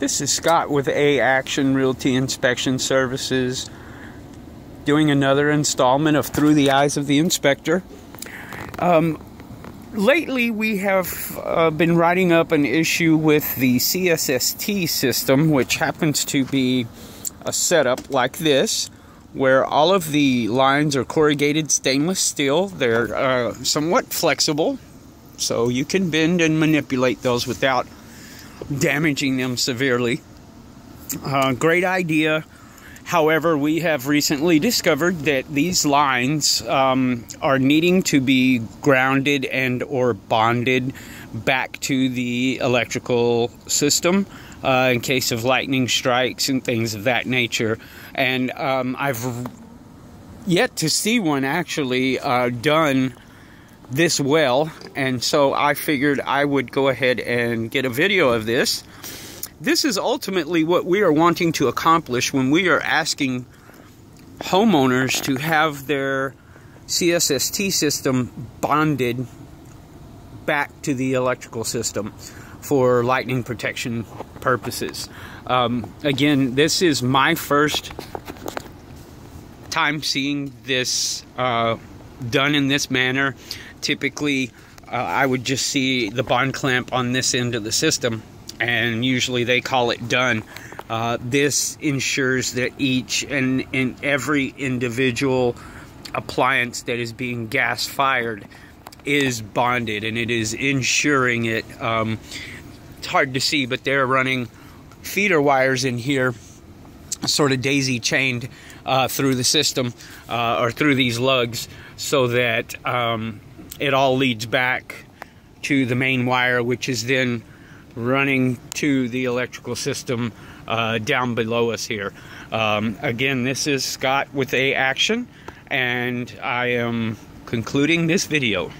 This is Scott with A Action Realty Inspection Services doing another installment of Through the Eyes of the Inspector. Um, lately, we have uh, been writing up an issue with the CSST system, which happens to be a setup like this, where all of the lines are corrugated stainless steel. They're uh, somewhat flexible, so you can bend and manipulate those without damaging them severely. Uh, great idea. However, we have recently discovered that these lines um, are needing to be grounded and or bonded back to the electrical system uh, in case of lightning strikes and things of that nature. And um, I've yet to see one actually uh, done this well, and so I figured I would go ahead and get a video of this. This is ultimately what we are wanting to accomplish when we are asking homeowners to have their CSST system bonded back to the electrical system for lightning protection purposes. Um, again, this is my first time seeing this uh, done in this manner typically uh, I would just see the bond clamp on this end of the system, and usually they call it done. Uh, this ensures that each and, and every individual appliance that is being gas fired is bonded and it is ensuring it. Um, it's hard to see, but they're running feeder wires in here, sort of daisy chained uh, through the system uh, or through these lugs so that um, it all leads back to the main wire, which is then running to the electrical system uh, down below us here. Um, again, this is Scott with A Action, and I am concluding this video.